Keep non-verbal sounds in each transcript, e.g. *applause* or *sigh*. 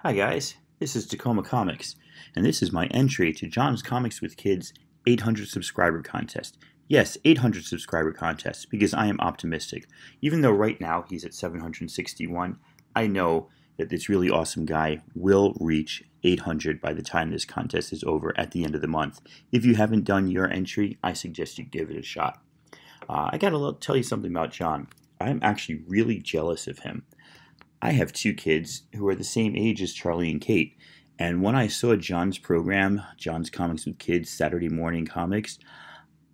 Hi guys, this is Tacoma Comics, and this is my entry to John's Comics with Kids 800 subscriber contest. Yes, 800 subscriber contest, because I am optimistic. Even though right now he's at 761, I know that this really awesome guy will reach 800 by the time this contest is over at the end of the month. If you haven't done your entry, I suggest you give it a shot. Uh, I gotta tell you something about John. I'm actually really jealous of him. I have two kids who are the same age as Charlie and Kate. And when I saw John's program, John's Comics with Kids, Saturday Morning Comics,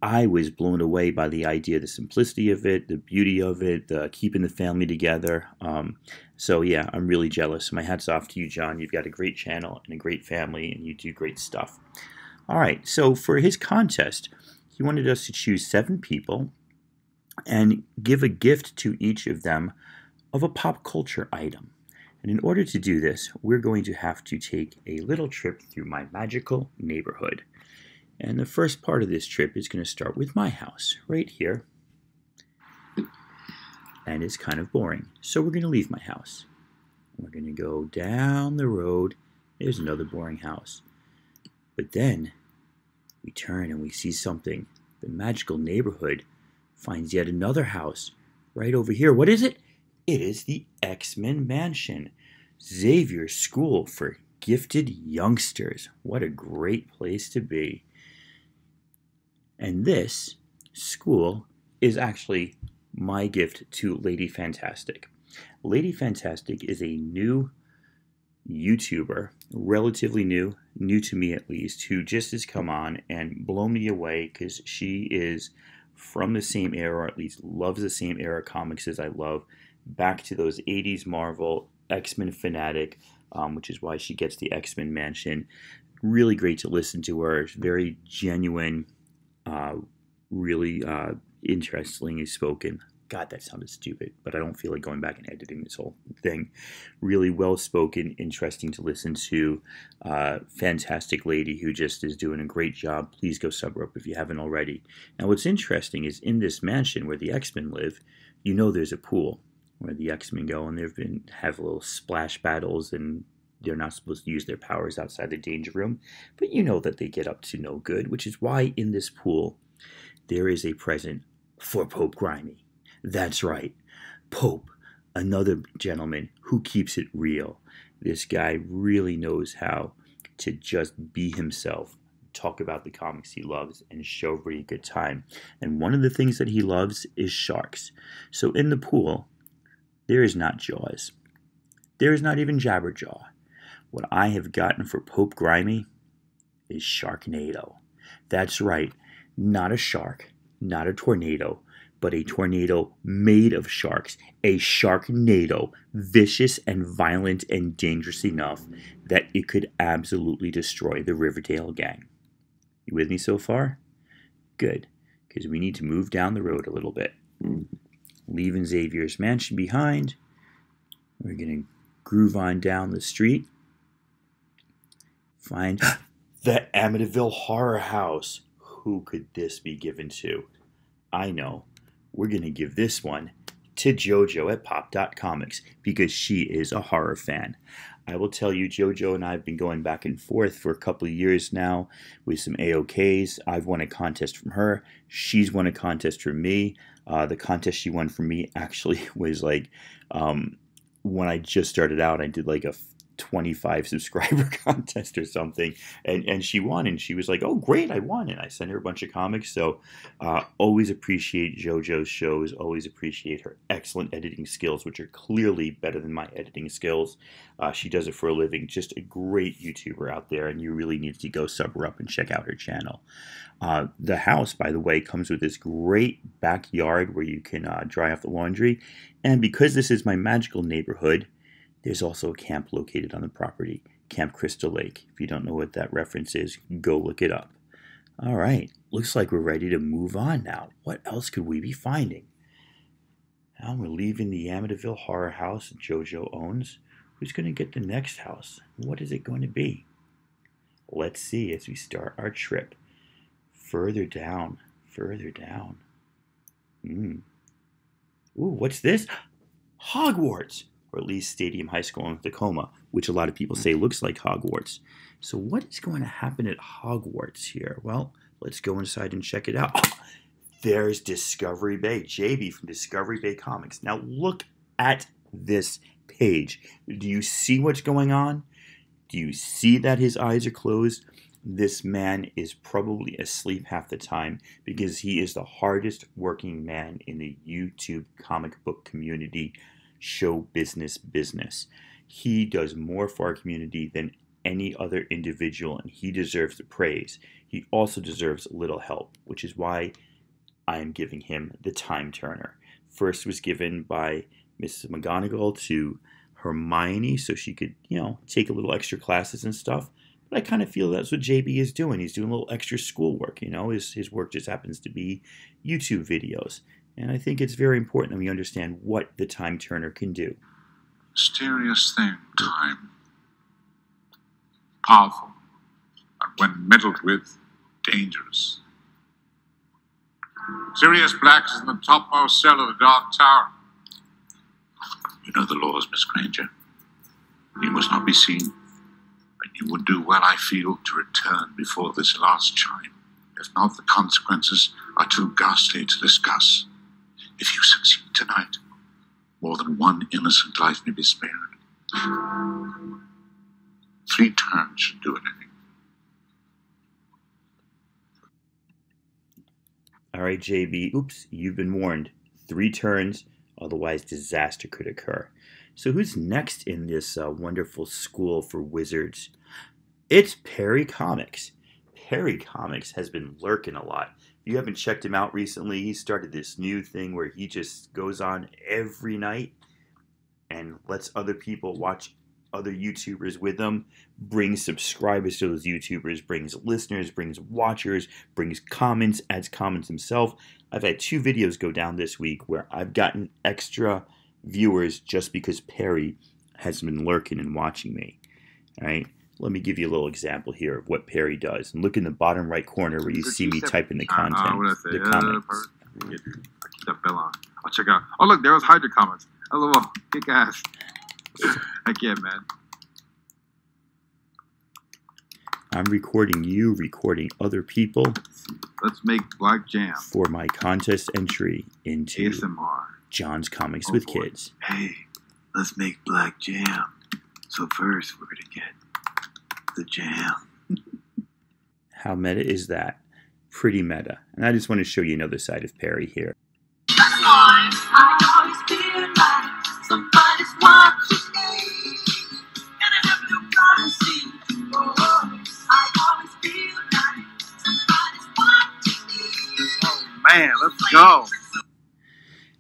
I was blown away by the idea, the simplicity of it, the beauty of it, the keeping the family together. Um, so yeah, I'm really jealous. My hat's off to you, John. You've got a great channel and a great family, and you do great stuff. All right, so for his contest, he wanted us to choose seven people and give a gift to each of them of a pop culture item. And in order to do this, we're going to have to take a little trip through my magical neighborhood. And the first part of this trip is going to start with my house, right here. And it's kind of boring. So we're going to leave my house. We're going to go down the road. There's another boring house. But then we turn and we see something. The magical neighborhood finds yet another house right over here. What is it? It is the X Men Mansion, Xavier's school for gifted youngsters. What a great place to be. And this school is actually my gift to Lady Fantastic. Lady Fantastic is a new YouTuber, relatively new, new to me at least, who just has come on and blown me away because she is from the same era, or at least loves the same era comics as I love back to those 80s Marvel X Men fanatic, um, which is why she gets the X Men mansion. Really great to listen to her. Very genuine, uh, really uh, interestingly spoken. God, that sounded stupid, but I don't feel like going back and editing this whole thing. Really well spoken, interesting to listen to. Uh, fantastic lady who just is doing a great job. Please go sub if you haven't already. Now, what's interesting is in this mansion where the X Men live, you know there's a pool where the X-Men go, and they've been have little splash battles, and they're not supposed to use their powers outside the danger room, but you know that they get up to no good, which is why in this pool there is a present for Pope Grimy. That's right, Pope, another gentleman who keeps it real. This guy really knows how to just be himself talk about the comics he loves and show a good time. And one of the things that he loves is sharks. So in the pool, there is not Jaws. There is not even Jabberjaw. What I have gotten for Pope Grimy is Sharknado. That's right, not a shark, not a tornado, but a tornado made of sharks. A Sharknado, vicious and violent and dangerous enough that it could absolutely destroy the Riverdale gang. You with me so far? Good, because we need to move down the road a little bit leaving Xavier's mansion behind. We're going to groove on down the street. Find *gasps* the Amityville Horror House. Who could this be given to? I know. We're going to give this one to JoJo at Pop Comics because she is a horror fan. I will tell you, JoJo and I have been going back and forth for a couple of years now with some AOKs. I've won a contest from her. She's won a contest from me. Uh, the contest she won for me actually *laughs* was like um, when I just started out, I did like a 25 *laughs* subscriber *laughs* contest or something. And and she won and she was like oh great i won. And i sent her a bunch of comics. So uh, always appreciate jojo's shows. Always appreciate her excellent editing skills which are clearly better than my editing skills. Uh, she does it for a living. Just a great youtuber out there and you really need to go sub her up and check out her channel. Uh, the house by the way comes with this great backyard where you can uh, dry off the laundry. And because this is my magical neighborhood there's also a camp located on the property, Camp Crystal Lake. If you don't know what that reference is, go look it up. All right, looks like we're ready to move on now. What else could we be finding? Now we're leaving the Amityville Horror House that JoJo owns. Who's going to get the next house? What is it going to be? Let's see as we start our trip. Further down, further down. Hmm. Ooh, what's this? Hogwarts! Or at least Stadium High School in Tacoma, which a lot of people say mm-hmm. looks like Hogwarts. So, what is going to happen at Hogwarts here? Well, let's go inside and check it out. Oh, there's Discovery Bay, JB from Discovery Bay Comics. Now, look at this page. Do you see what's going on? Do you see that his eyes are closed? This man is probably asleep half the time because he is the hardest working man in the YouTube comic book community, show business business. He does more for our community than any other individual, and he deserves the praise. He also deserves a little help, which is why I am giving him the time turner. First was given by Mrs. McGonagall to Hermione so she could, you know, take a little extra classes and stuff. But I kind of feel that's what JB is doing. He's doing a little extra schoolwork, you know. His his work just happens to be YouTube videos. And I think it's very important that we understand what the time turner can do. Mysterious thing, time. Powerful. And when meddled with, dangerous. Sirius Black is in the topmost cell of the Dark Tower. You know the laws, Miss Granger. You must not be seen, and you would do well, I feel, to return before this last chime. If not, the consequences are too ghastly to discuss. If you succeed tonight, more than one innocent life may be spared. Three turns should do anything. All right, JB. Oops, you've been warned. Three turns, otherwise disaster could occur. So who's next in this uh, wonderful school for wizards? It's Perry Comics. Perry Comics has been lurking a lot. You haven't checked him out recently, he started this new thing where he just goes on every night and lets other people watch other YouTubers with them, brings subscribers to those YouTubers, brings listeners, brings watchers, brings comments, adds comments himself. I've had two videos go down this week where I've gotten extra viewers just because Perry has been lurking and watching me. All right. Let me give you a little example here of what Perry does. And look in the bottom right corner where you see me type in the content, the comments. I keep that bell on. I'll check out. Oh look, there was Hydra comments. Hello, kick ass. I can't, man. I'm recording you, recording other people Let's make Black Jam for my contest entry into ASMR. John's Comics Oh, with boy. Kids. Hey, let's make Black Jam. So first, we're gonna get the jam. How meta is that? Pretty meta. And I just want to show you another side of Perry here. I always feel like somebody's watching me, and I have no privacy. Oh, I always feel like somebody's watching me. Oh man, let's go.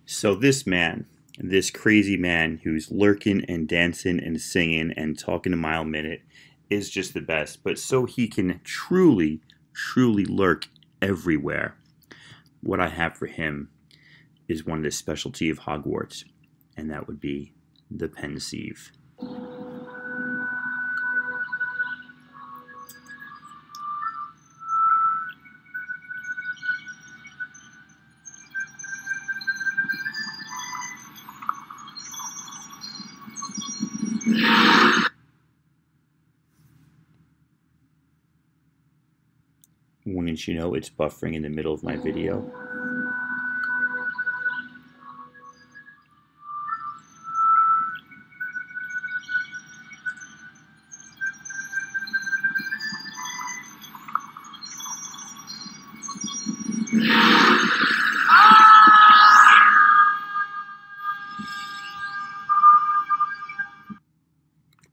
So this man, this crazy man who's lurking and dancing and singing and talking a mile a minute is just the best. But so he can truly, truly lurk everywhere. What I have for him is one of the specialty of Hogwarts, and that would be the pensieve. Wouldn't you know it's buffering in the middle of my video?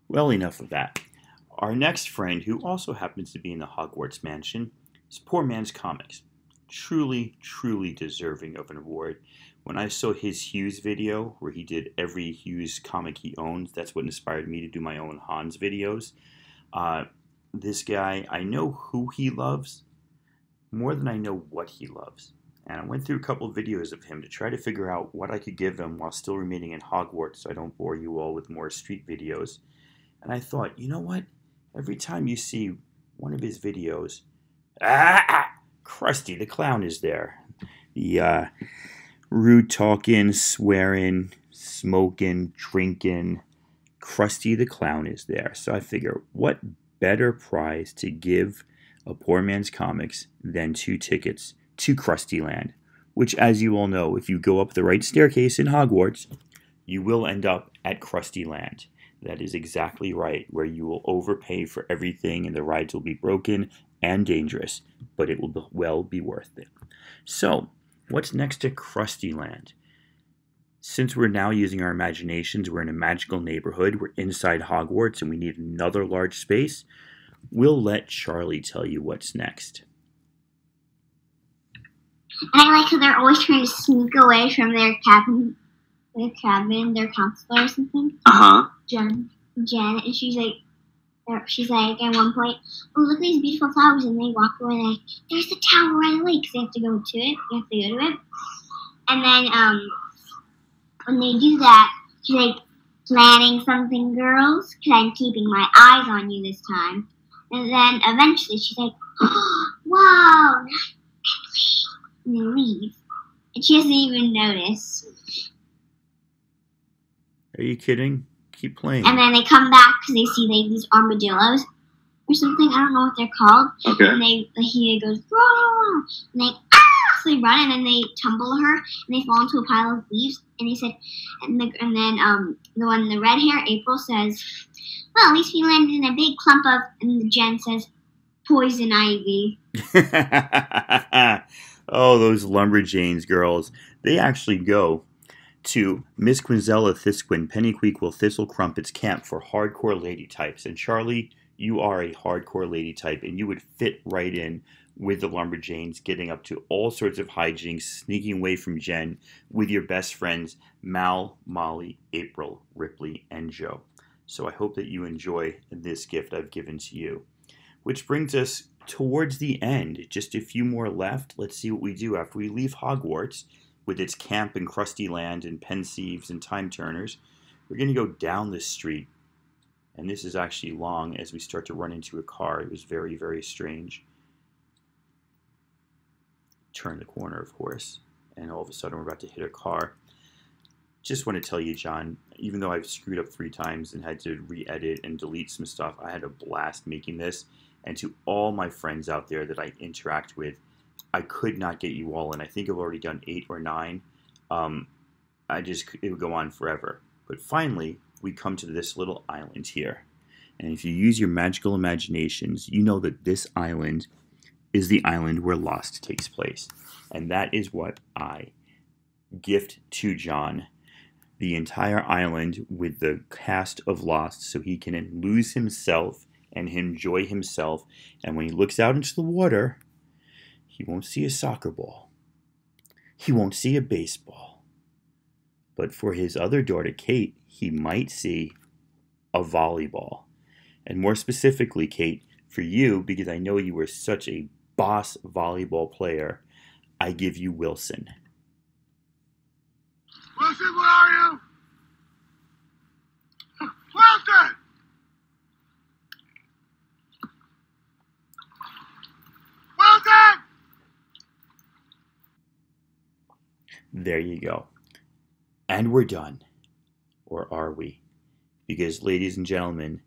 Well, enough of that. Our next friend, who also happens to be in the Hogwarts mansion, is Poor Man's Comics. Truly, truly deserving of an award. When I saw his Hughes video, where he did every Hughes comic he owns, that's what inspired me to do my own Hans videos. Uh, this guy, I know who he loves more than I know what he loves. And I went through a couple of videos of him to try to figure out what I could give him while still remaining in Hogwarts so I don't bore you all with more street videos. And I thought, you know what? Every time you see one of his videos, ah, ah Krusty the Clown is there. The uh, rude talking, swearing, smoking, drinking. Krusty the Clown is there. So I figure, what better prize to give a poor man's comics than two tickets to Krusty Land? Which, as you all know, if you go up the right staircase in Hogwarts, you will end up at Krusty Land. That is exactly right, where you will overpay for everything and the rides will be broken and dangerous, but it will be- well be worth it. So, what's next to Krusty Land? Since we're now using our imaginations, we're in a magical neighborhood, we're inside Hogwarts, and we need another large space, we'll let Charlie tell you what's next. And I like how they're always trying to sneak away from their cabin, their cabin, their counselor or something. Uh huh. Jen, Jen, and she's like, or she's like at one point, oh look at these beautiful flowers, and they walk away like, there's the tower right away, because they have to go to it. You have to go to it. And then um, when they do that, she's like, planning something, girls, because I'm keeping my eyes on you this time. And then eventually she's like, *gasps* oh, wow, and they leave. And she doesn't even notice. Are you kidding? Keep playing. And then they come back because they see like these armadillos or something. I don't know what they're called. Okay. And they he goes and they ah! so they run and then they tumble her and they fall into a pile of leaves. And he said, and, the, and then um the one in the red hair, April says, "Well, at least we landed in a big clump of." And the Jen says, "Poison ivy." *laughs* oh, those lumberjanes girls. They actually go to Miss Qiunzella Thiskwin, Penniquiqul Thistle Crumpets Camp for hardcore lady types. And Charlie, you are a hardcore lady type, and you would fit right in with the lumberjanes, getting up to all sorts of hijinks, sneaking away from Jen with your best friends Mal, Molly, April, Ripley, and Jo. So I hope that you enjoy this gift I've given to you. Which brings us towards the end. Just a few more left. Let's see what we do after we leave Hogwarts with its camp and Krusty Land and pensieves and time turners. We're going to go down this street. And this is actually long as we start to run into a car. It was very, very strange. Turn the corner, of course. And all of a sudden, we're about to hit a car. Just want to tell you, John, even though I've screwed up three times and had to re edit and delete some stuff, I had a blast making this. And to all my friends out there that I interact with, I could not get you all in. I think I've already done eight or nine. Um, I just it would go on forever. But finally, we come to this little island here. And if you use your magical imaginations, you know that this island is the island where Lost takes place. And that is what I gift to John the entire island with the cast of Lost so he can lose himself and enjoy himself. And when he looks out into the water, he won't see a soccer ball. He won't see a baseball. But for his other daughter, Kate, he might see a volleyball. And more specifically, Kate, for you, because I know you were such a boss volleyball player, I give you Wilson. Wilson, where are you? Wilson! Wilson! There you go. And we're done. Or are we? Because, ladies and gentlemen,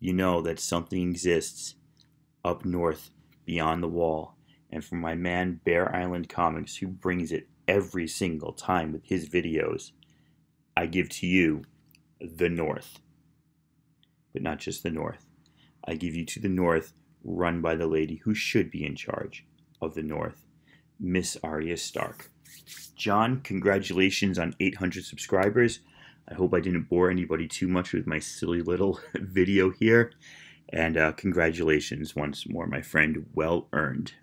you know that something exists up north beyond the wall. And for my man Bear Island Comics, who brings it every single time with his videos, I give to you the North. But not just the North. I give you to the North, run by the lady who should be in charge of the North, Miss Arya Stark. John, congratulations on 800 subscribers. I hope I didn't bore anybody too much with my silly little *laughs* video here. And uh, congratulations once more, my friend. Well earned.